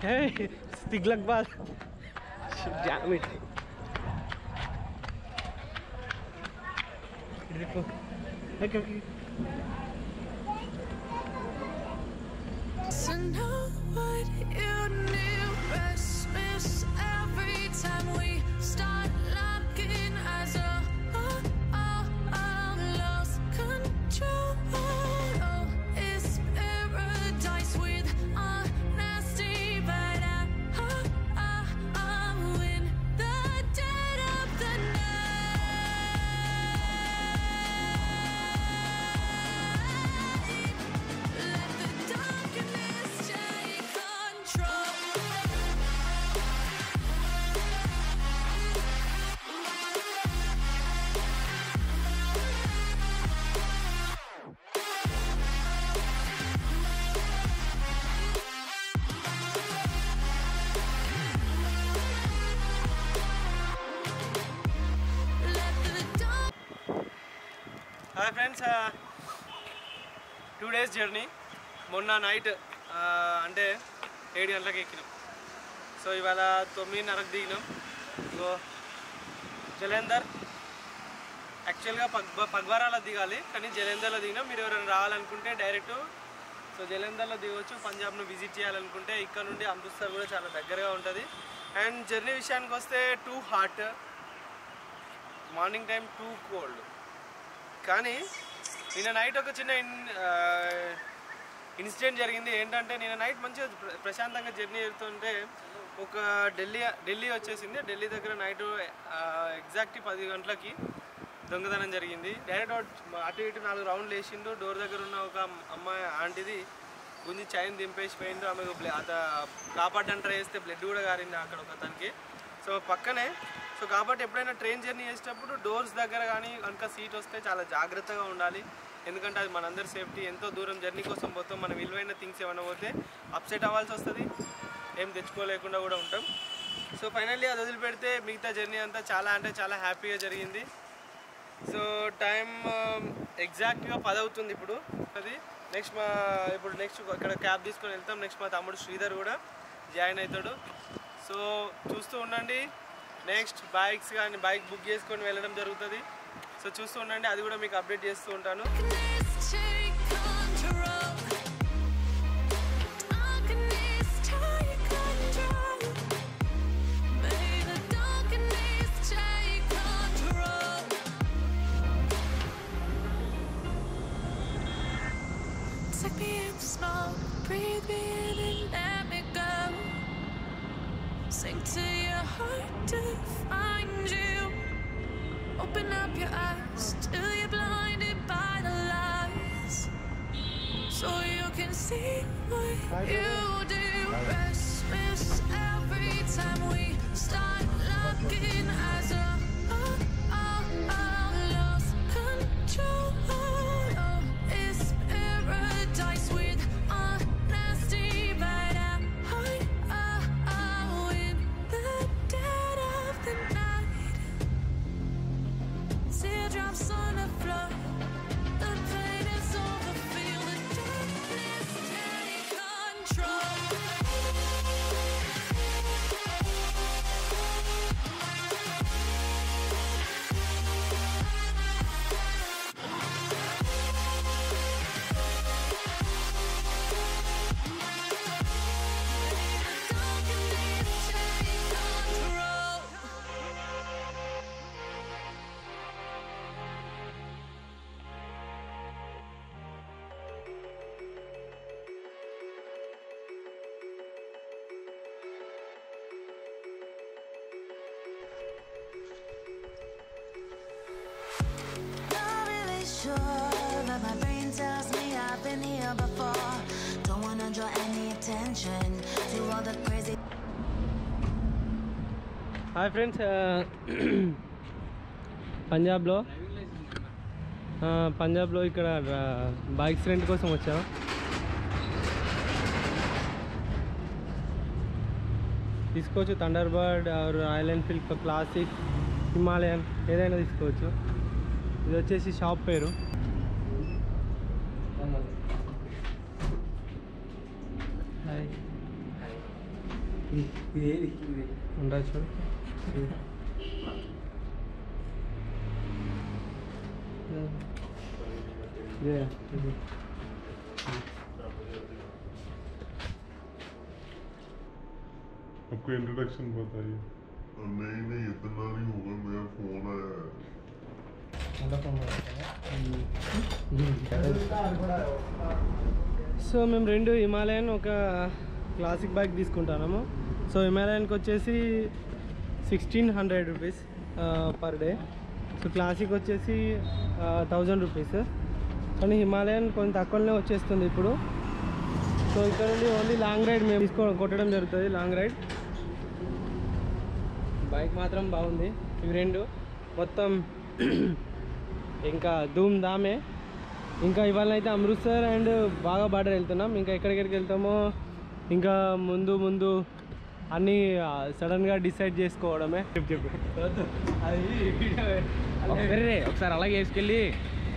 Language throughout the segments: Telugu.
Hey, Stiglak ball. Damn it. Know what you knew Restless every time we hi friends two days journey మొన్న నైట్ uh, అంటే ఏడు గంటలకు ఎక్కినాం. సో ఇవాళ తొమ్మిదిన్నరకు దిగినాం. ఇగో జలేందర్ యాక్చువల్గా పగ్ పగ్వారాలో దిగాలి కానీ జలేందర్లో దిగినాం. మీరు ఎవరైనా రావాలనుకుంటే డైరెక్ట్ సో జలేందర్లో దిగవచ్చు పంజాబ్ను విజిట్ చేయాలనుకుంటే ఇక్కడ నుండి అమృత్సర్ కూడా చాలా దగ్గరగా ఉంటుంది. అండ్ జర్నీ విషయానికి వస్తే too hot morning time too cold కానీ నిన్న నైట్ ఒక చిన్న ఇన్సిడెంట్ జరిగింది. ఏంటంటే నిన్న నైట్ మంచిగా ప్ర- ప్రశాంతంగా జర్నీ చేస్తుంటే ఒక ఢిల్లీ ఢిల్లీ వచ్చేసింది. ఢిల్లీ దగ్గర నైట్ ఎగ్జాక్ట్ పది గంటలకి దొంగతనం జరిగింది. డైరెక్ట్ అటు ఇటు నాలుగు రౌండ్లు వేసిండు డోర్ దగ్గర ఉన్న ఒక అమ్మాయి ఆంటీది గుంజి చైన్ దింపేసి పోయిండు ఆమెకు అత కాపాడడానికి ట్రై చేస్తే బ్లడ్ కూడా కారింది అక్కడ ఒక తనకి సో పక్కనే సో కాబట్టి ఎప్పుడైనా ట్రైన్ జర్నీ చేసేటప్పుడు డోర్స్ దగ్గర కానీ కనుక సీట్ వస్తే చాలా జాగ్రత్తగా ఉండాలి. ఎందుకంటే అది మనందరి సేఫ్టీ ఎంతో దూరం జర్నీ కోసం పోతాం మన విలువైన థింగ్స్ ఏమైనా పోతే అప్సెట్ అవ్వాల్సి వస్తుంది. ఏం తెచ్చుకోలేకుండా కూడా ఉంటాం. సో ఫైనల్లీ అది వదిలిపెడితే మిగతా జర్నీ అంతా చాలా అంటే చాలా హ్యాపీగా జరిగింది. సో టైం ఎగ్జాక్ట్గా um, పది అవుతుంది ఇప్పుడు. అది నెక్స్ట్ మా ఇప్పుడు నెక్స్ట్ ఇక్కడ క్యాబ్ తీసుకొని వెళ్తాం. నెక్స్ట్ మా తమ్ముడు శ్రీధర్ కూడా జాయిన్ అవుతాడు. సో చూస్తూ ఉండండి. నెక్స్ట్ బైక్స్ కానీ బైక్ బుక్ చేసుకొని వెళ్ళడం జరుగుతుంది. సో చూస్తూ ఉండండి అది కూడా మీకు అప్డేట్ చేస్తూ ఉంటాను. Breathe me in and out. Sink to your heart to find you. Open up your eyes till you're blinded by the lies. So you can see what you do. Restless every time we start looking as a hi friends పంజాబ్లో పంజాబ్లో ఇక్కడ బైక్స్ రెంట్ కోసం వచ్చాం. తీసుకోవచ్చు Thunderbird or Royal Enfield Classic Himalayan ఏదైనా తీసుకోవచ్చు. ఇది వచ్చేసి షాప్ పేరు. ఉండొచ్చు. ఇదే ఇది आपको इंट्रोडक्शन बताइए नहीं नहीं इतना नहीं होगा मेरा फोन आया है సో మేము రెండు హిమాలయన్ ఒక క్లాసిక్ బైక్ తీసుకుంటున్నాము సో హిమాలయన్కి వచ్చేసి sixteen hundred rupees per day so Classic వచ్చేసి uh, థౌజండ్ రూపీస్ కానీ హిమాలయన్ కొంచెం తక్కువనే వచ్చేస్తుంది ఇప్పుడు. సో ఇక్కడ నుండి ఓన్లీ లాంగ్ రైడ్ మేము తీసుకో కొట్టడం జరుగుతుంది లాంగ్ రైడ్ బైక్ మాత్రం బాగుంది. ఇవి రెండు. మొత్తం ఇంకా ధూమ్ ధామే ఇంకా ఇవాళ అయితే అమృత్సర్ అండ్ బాగా బార్డర్ వెళ్తున్నాం. ఇంకా ఎక్కడికెక్కడికి వెళ్తామో ఇంకా ముందు ముందు అన్నీ సడన్గా డిసైడ్ చేసుకోవడమే. చెప్పు అది ఒకసారి ఒకసారి అలాగే వేసుకెళ్ళి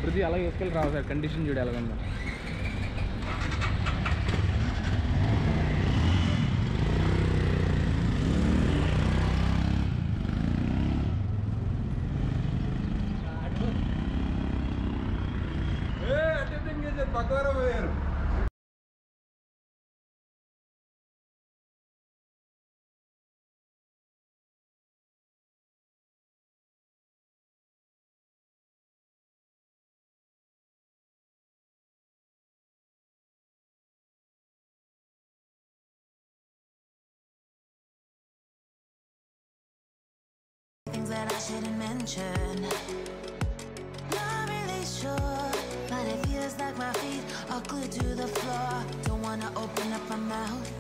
పృథ్వీ అలాగే వేసుకెళ్ళి రావు సార్. కండిషన్ చూడు I shouldn't mention. Not really sure, but it feels like my feet are glued to the floor. Don't wanna open up my mouth,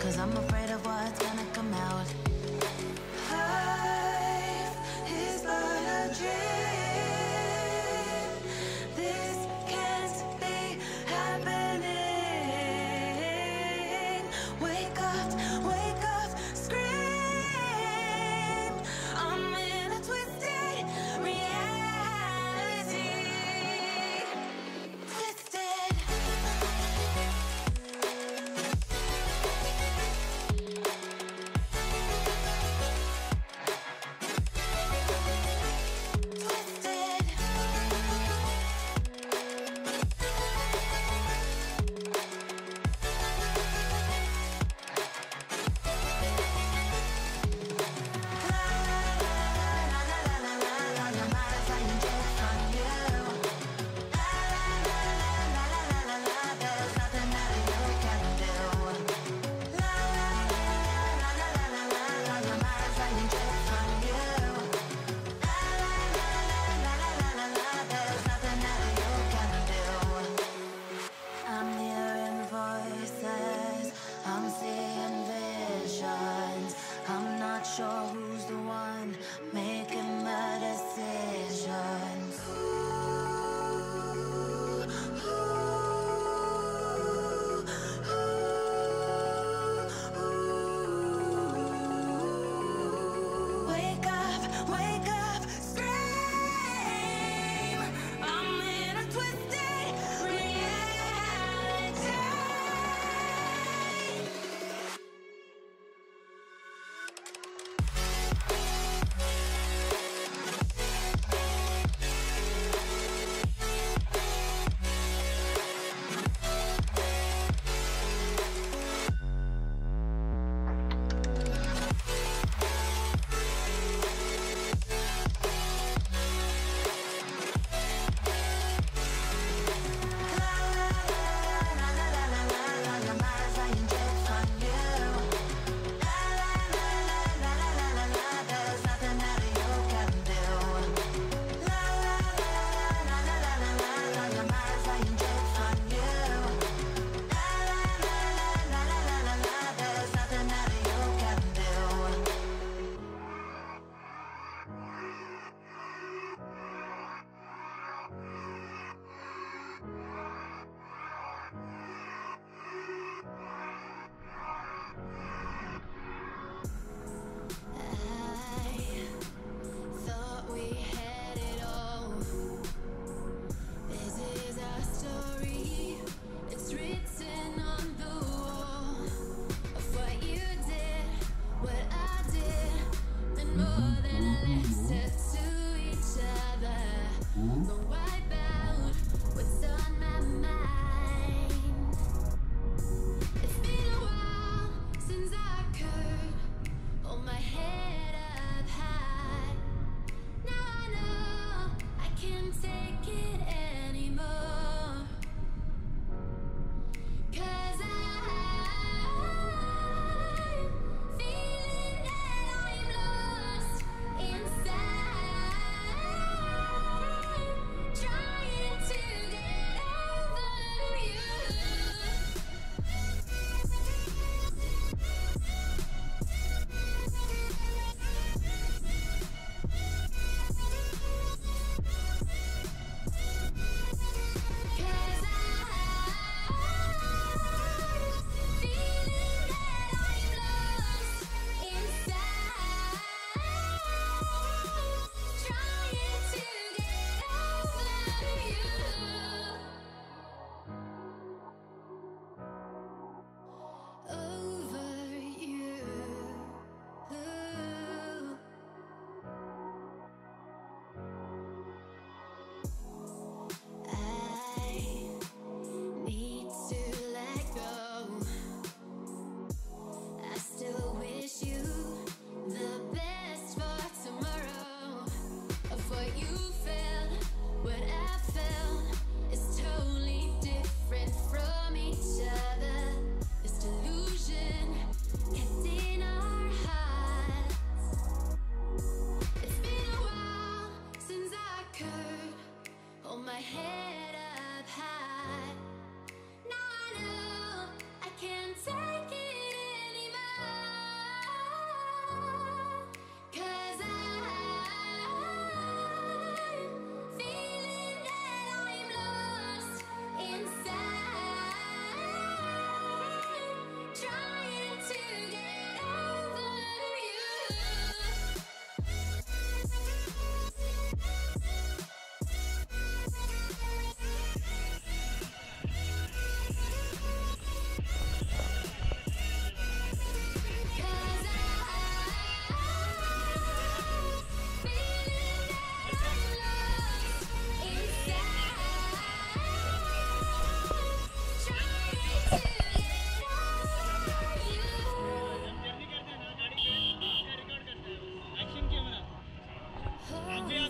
cause I'm afraid of what's gonna come out.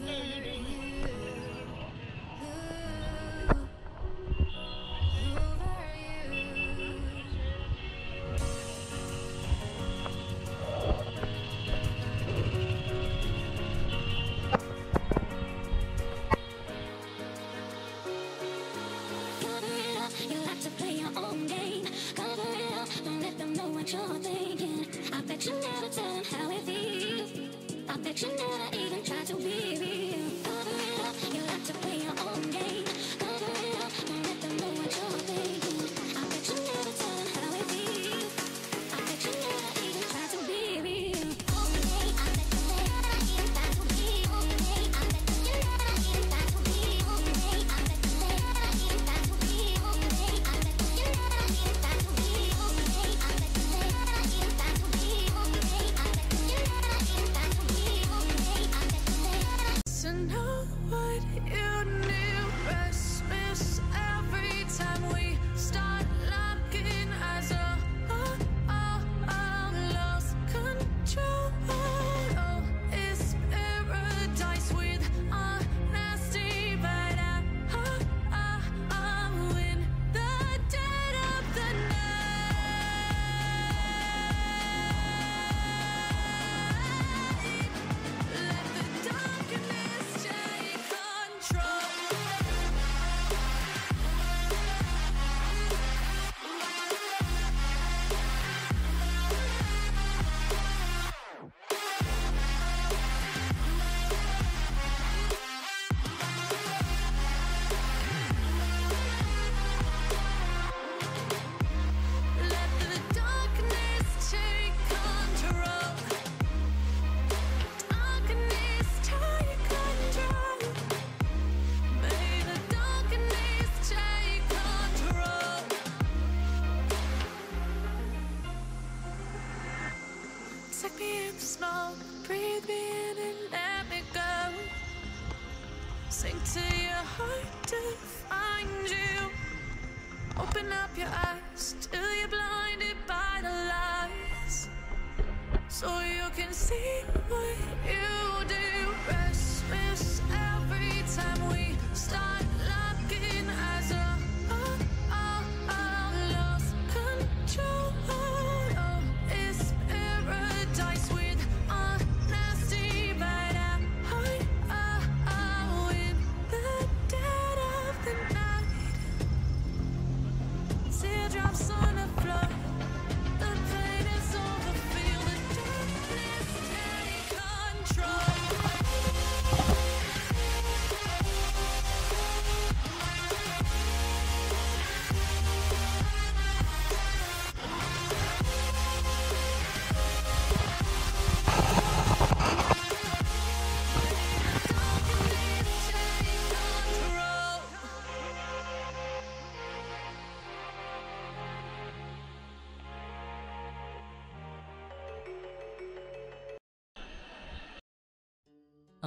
Thank you.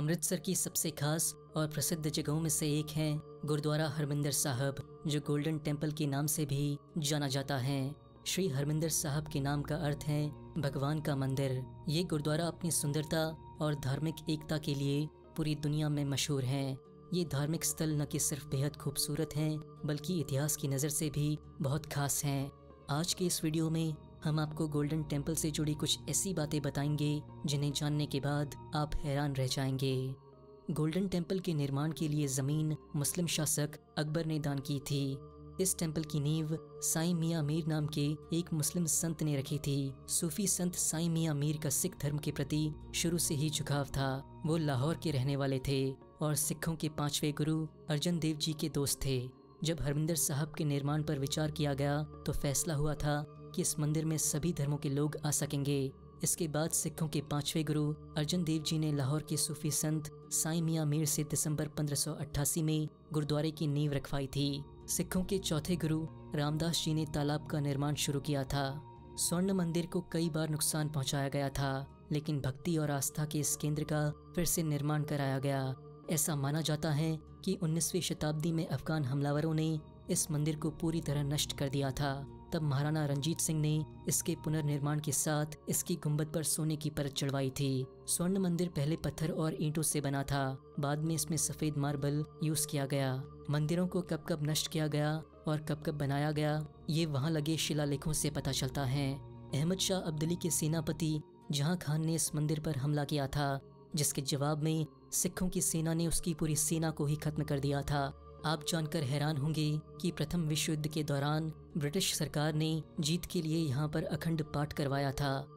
Amritsar की सबसे खास और प्रसिद्ध जगहों में से एक है गुरुद्वारा हरमिंदर साहब, जो गोल्डन टेंपल के नाम से भी जाना जाता है। श्री हरमिंदर साहब के नाम का अर्थ है भगवान का मंदिर। ये गुरुद्वारा अपनी सुंदरता और धार्मिक एकता के लिए पूरी दुनिया में मशहूर है। ये धार्मिक स्थल न कि सिर्फ़ बेहद खूबसूरत हैं, बल्कि इतिहास की नज़र से भी बहुत खास हैं। आज के इस वीडियो में हम आपको गोल्डन टेंपल से जुड़ी कुछ ऐसी बातें बताएँगे, जिन्हें जानने के बाद आप हैरान रह जाएँगे। गोल्डन टेंपल के निर्माण के लिए ज़मीन मुस्लिम शासक अकबर ने दान की थी। इस टेंपल की नींव साई मियाँ मीर नाम के एक मुस्लिम संत ने रखी थी। सूफी संत साई मियाँ मीर का सिख धर्म के प्रति शुरू से ही झुकाव था। वो लाहौर के रहने वाले थे और सिखों के पाँचवें गुरु अर्जन देव जी के दोस्त थे। जब हरमिंदर साहब के निर्माण पर विचार किया गया तो फैसला हुआ था कि इस मंदिर में सभी धर्मों के लोग आ सकेंगे। इसके बाद सिखों के पांचवे गुरु, अर्जन देव जी ने लाहौर के सूफी संत साई मियाँ मीर से दिसंबर 1588 में गुरुद्वारे की नींव रखवाई थी। सिखों के चौथे गुरु, रामदास जी ने तालाब का निर्माण शुरू किया था। स्वर्ण मंदिर को कई बार नुकसान पहुँचाया गया था, लेकिन भक्ति और आस्था के इस केंद्र का फिर से निर्माण कराया गया। ऐसा माना जाता है कि 19वीं शताब्दी में अफगान हमलावरों ने इस मंदिर को पूरी तरह नष्ट कर दिया था। तब महाराणा रंजीत सिंह ने इसके पुनर्निर्माण के साथ इसकी गुंबद पर सोने की परत चढ़वाई थी। स्वर्ण मंदिर पहले पत्थर और ईंटों से बना था। बाद में इसमें सफ़ेद मार्बल यूज़ किया गया। मंदिरों को कब कब नष्ट किया गया और कब कब बनाया गया, ये वहाँ लगे शिलालेखों से पता चलता है। अहमद शाह अब्दली के सेनापति जहाँ खान ने इस मंदिर पर हमला किया था, जिसके जवाब में सिखों की सेना ने उसकी पूरी सेना को ही खत्म कर दिया था। आप जानकर हैरान होंगे कि प्रथम विश्व युद्ध के दौरान ब्रिटिश सरकार ने जीत के लिए यहाँ पर अखंड पाठ करवाया था।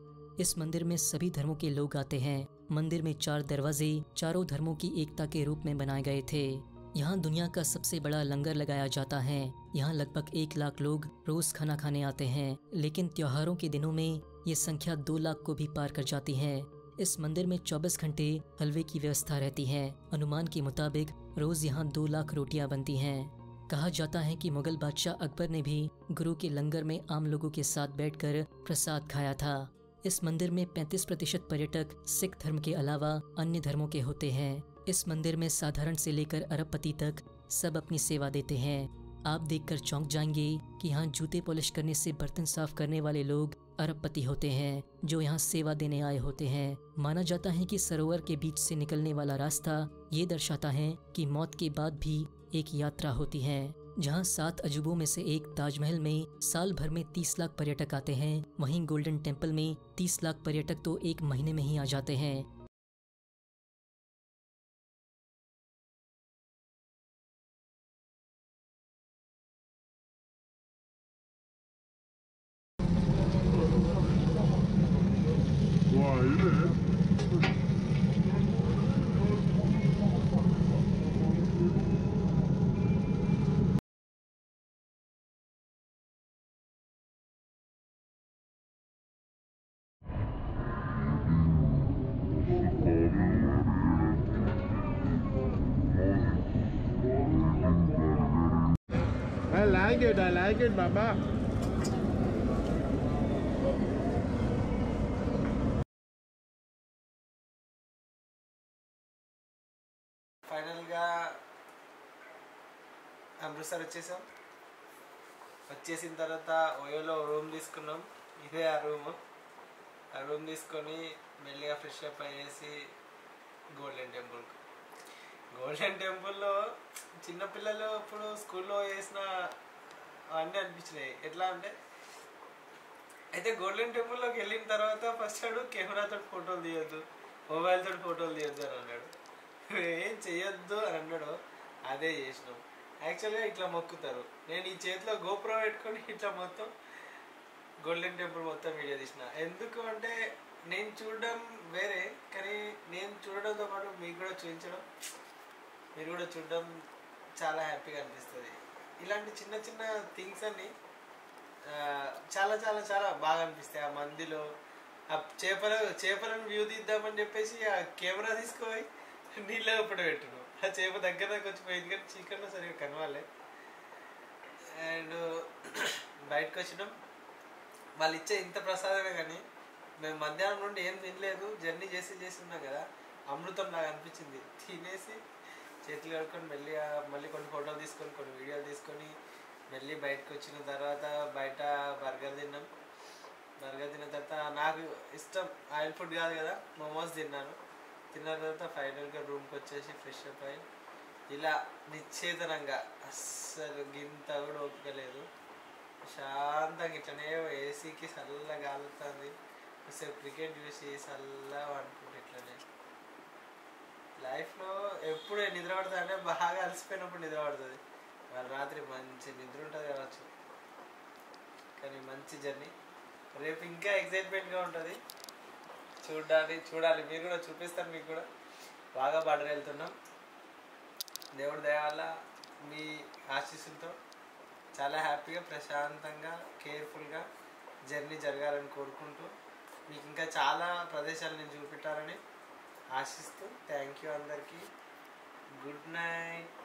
इस मंदिर में सभी धर्मों के लोग आते हैं। मंदिर में चार दरवाजे, चारों धर्मों की एकता के रूप में बनाए गए थे। यहाँ दुनिया का सबसे बड़ा लंगर लगाया जाता है। यहाँ लगभग एक लाख लोग रोज खाना खाने आते हैं, लेकिन त्योहारों के दिनों में ये संख्या दो लाख को भी पार कर जाती है। इस मंदिर में 24 घंटे हलवे की व्यवस्था रहती है। अनुमान के मुताबिक रोज यहाँ दो लाख रोटियाँ बनती हैं। कहा जाता है कि मुगल बादशाह अकबर ने भी गुरु के लंगर में आम लोगों के साथ बैठकर प्रसाद खाया था। इस मंदिर में 35 प्रतिशत पर्यटक सिख धर्म के अलावा अन्य धर्मों के होते हैं। इस मंदिर में साधारण से लेकर अरबपति तक सब अपनी सेवा देते हैं। आप देखकर चौंक जाएँगे कि यहाँ जूते पॉलिश करने से बर्तन साफ़ करने वाले लोग अरबपति होते हैं, जो यहाँ सेवा देने आए होते हैं। माना जाता है कि सरोवर के बीच से निकलने वाला रास्ता ये दर्शाता है कि मौत के बाद भी एक यात्रा होती है, जहाँ सात अजूबों में से एक ताजमहल में साल भर में तीस लाख पर्यटक आते हैं। वहीं गोल्डन टेंपल में तीस लाख पर्यटक तो एक महीने में ही आ जाते हैं। Like it, I like it, Baba. ఫైనల్గా అమృత్సర్ వచ్చేసాం. వచ్చేసిన తర్వాత ఓయోలో రూమ్ తీసుకున్నాం. ఇదే ఆ రూమ్ ఆ రూమ్ తీసుకొని మెల్లిగా ఫ్రెష్ అప్ అయ్యేసి గోల్డెన్ టెంపుల్కి గోల్డెన్ టెంపుల్లో చిన్నపిల్లలు ఇప్పుడు స్కూల్లో వేసిన అన్నీ అనిపించినాయి. ఎట్లా అంటే అయితే గోల్డెన్ టెంపుల్లోకి వెళ్ళిన తర్వాత ఫస్ట్ అడు కెమెరాతో ఫోటోలు తీయొద్దు మొబైల్ తోటి ఫోటోలు తీయొద్దు అని అన్నాడు. ఏం చేయొద్దు అని అన్నాడు. అదే చేసినాం. యాక్చువల్గా ఇట్లా మొక్కుతారు. నేను ఈ చేతిలో గోపురం పెట్టుకొని ఇట్లా మొత్తం గోల్డెన్ టెంపుల్ మొత్తం వీడియో తీసిన. ఎందుకు అంటే నేను చూడడం వేరే కానీ నేను చూడడంతో పాటు మీకు కూడా చూపించడం మీరు కూడా చూడడం చాలా హ్యాపీగా అనిపిస్తుంది. ఇలాంటి చిన్న చిన్న థింగ్స్ అన్ని చాలా చాలా చాలా బాగా అనిపిస్తాయి. ఆ మందిలో ఆ చేపల చేపలను వ్యూ తీద్దామని చెప్పేసి ఆ కెమెరా తీసుకుపోయి నీళ్ళ ఇప్పుడు పెట్టును ఆ చేప దగ్గర దాకా వచ్చి పోయింది కానీ చీకట్లో సరిగా కనవాలే. అండ్ బయటకు వచ్చినాం. వాళ్ళు ఇచ్చే ఇంత ప్రసాదమే కానీ మేము మధ్యాహ్నం నుండి ఏం తినలేదు. జర్నీ చేసి చేసి ఉన్నాం కదా అమృతం నాకు అనిపించింది. తినేసి చేతులు కడుక్కొని మళ్ళీ మళ్ళీ కొన్ని ఫోటోలు తీసుకొని కొన్ని వీడియోలు తీసుకొని మళ్ళీ బయటకు వచ్చిన తర్వాత బయట బర్గర్ తిన్నాం. బర్గర్ తిన్న తర్వాత నాకు ఇష్టం ఆయిల్ ఫుడ్ కాదు కదా మోమోస్ తిన్నాను. తిన్న తర్వాత ఫైనల్గా రూమ్కి వచ్చేసి ఫ్రెష్ అప్ అయ్యి ఇలా నిశ్చేతనంగా అస్సలు గింత కూడా ఓపిక లేదు. శాంతంగా ఇట్లనే ఏసీకి చల్లగా గాలుతుంది అసలు క్రికెట్ చూసి చల్లగా అనుకుంటే ఇట్లనే. లైఫ్లో ఎప్పుడు నిద్ర పడుతుంది అంటే బాగా అలసిపోయినప్పుడు నిద్ర పడుతుంది. వాళ్ళ రాత్రి మంచి నిద్ర ఉంటుంది కావచ్చు. కానీ మంచి జర్నీ. రేపు ఇంకా ఎగ్జైట్మెంట్గా ఉంటుంది. చూడాలి చూడాలి. మీరు కూడా చూపిస్తారు మీకు కూడా. బాగా బార్డర్ వెళ్తున్నాం. దేవుడి దయ వల్ల మీ ఆశీస్సులతో చాలా హ్యాపీగా ప్రశాంతంగా కేర్ఫుల్గా జర్నీ జరగాలని కోరుకుంటూ మీకు ఇంకా చాలా ప్రదేశాలు నేను చూపెట్టాలని ఆశిస్తూ థ్యాంక్ యూ అందరికీ. Good night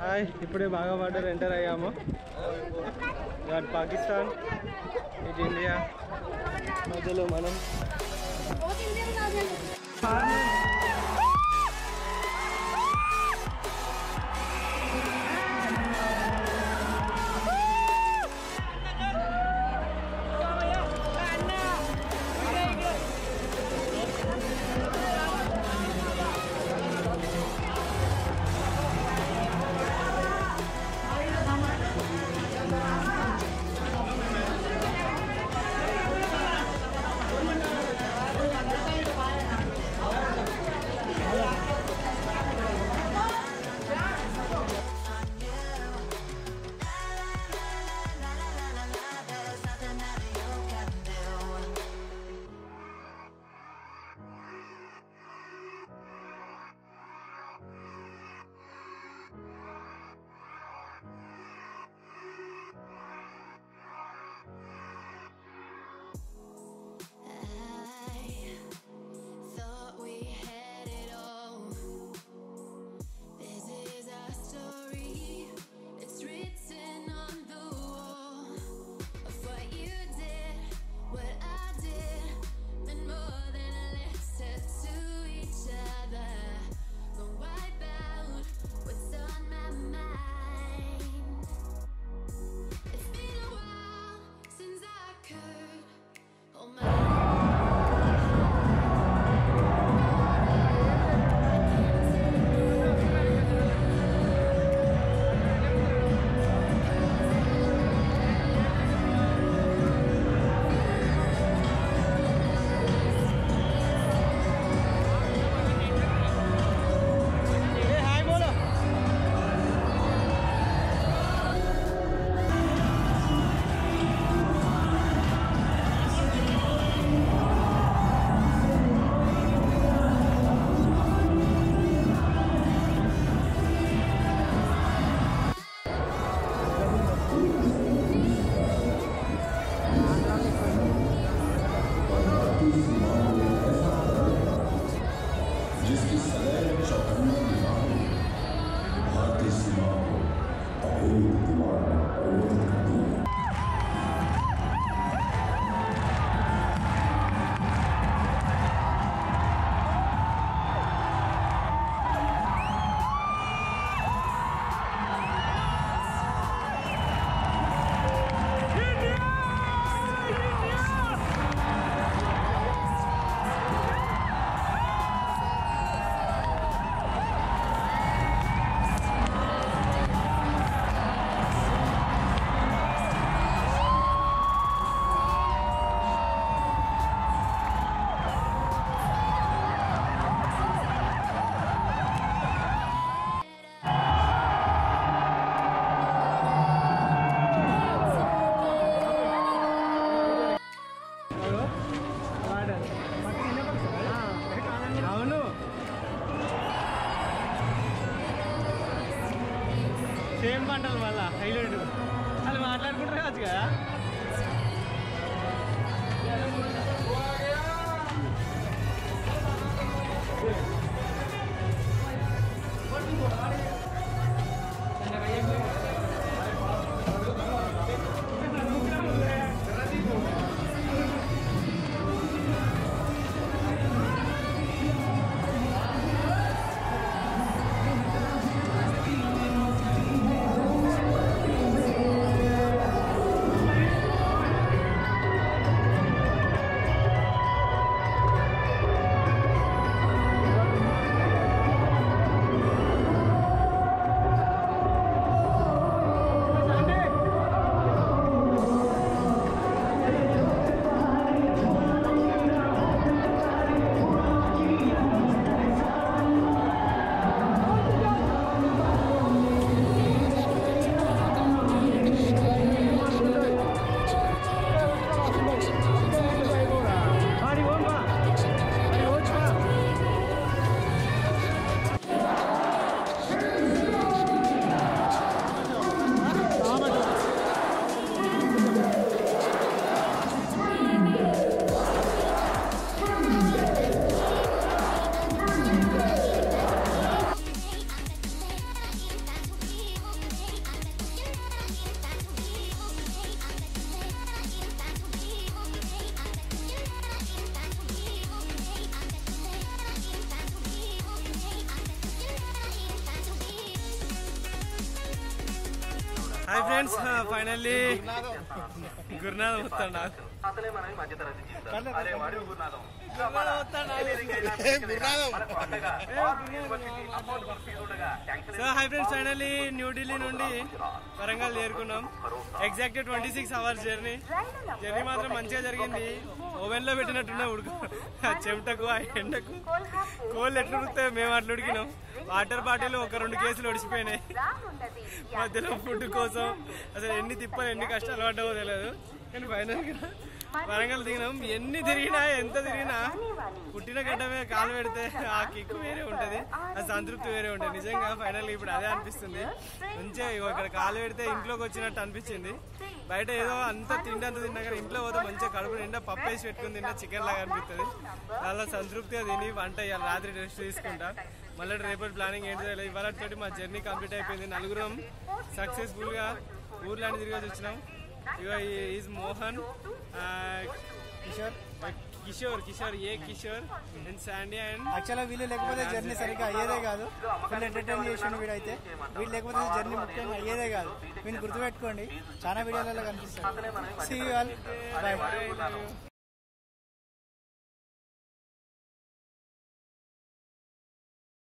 hi. ఇప్పుడే బాగా వాటర్ ఎంటర్ అయ్యాము. అటు పాకిస్తాన్ ఇట్ ఇండియా. మధ్యలో మనం. ఫైనల్లీ. గురునాథం వస్తాడు నాకు సో ఫ్రెండ్స్ ఫైనల్లీ న్యూఢిల్లీ నుండి వరంగల్ చేరుకున్నాం. Exact twenty six hours journey journey మాత్రం మంచిగా జరిగింది. ఓవెన్లో పెట్టినట్టున్నా ఉడుకు ఆ చెమటకు ఆ ఎండకు. కోళ్ళు ఎట్లా ఉడుకుతాయో మేము అట్లా ఉడికినాం. వాటర్ బాటిల్ ఒక రెండు కేసులు ఒడిచిపోయినాయి మధ్యలో ఫుడ్ కోసం అసలు ఎన్ని తిప్పలు ఎన్ని కష్టాలు పడ్డావో తెలియదు. కానీ ఫైనల్ వరంగల్ దిగినాం. ఎన్ని తిరిగినా ఎంత తిరిగినా పుట్టిన గడ్డ మీద కాలు పెడితే ఆ కిక్ వేరే ఉంటుంది ఆ సంతృప్తి వేరే ఉంటుంది. నిజంగా ఫైనల్ ఇప్పుడు అదే అనిపిస్తుంది. మంచిగా ఇక్కడ కాలు పెడితే ఇంట్లోకి వచ్చినట్టు అనిపించింది. బయట ఏదో అంత తిండంత తిన్నా కానీ ఇంట్లో పోతే మంచిగా కడుపు నిండా పప్పు వేసి పెట్టుకుని తిన్నా చికెన్ లాగా అనిపిస్తుంది. చాలా సంతృప్తిగా తిని వంట ఇవాళ రాత్రి రెస్ట్ తీసుకుంటా. మళ్ళీ రేపటి ప్లానింగ్ ఏంటో ఇవాళ తోటి మా జర్నీ కంప్లీట్ అయిపోయింది. నలుగురం సక్సెస్ఫుల్గా ఊర్లాంటి తిరిగి వచ్చినాం. ఇగో ఈజ్ మోహన్ కిషోర్ కిషోర్ కిషోర్ ఏ కిషోర్ అండ్ శాండీ అండ్ యాక్చువల్గా వీళ్ళు లేకపోతే జర్నీ సరిగ్గా అయ్యేదే కాదు. ఫుల్ ఎంటర్టైన్ చేసిన వీడైతే. వీళ్ళు లేకపోతే జర్నీ ముఖ్యంగా అయ్యేదే కాదు. వీళ్ళు గుర్తుపెట్టుకోండి. చాలా వీడియోలలో కనిపిస్తారు.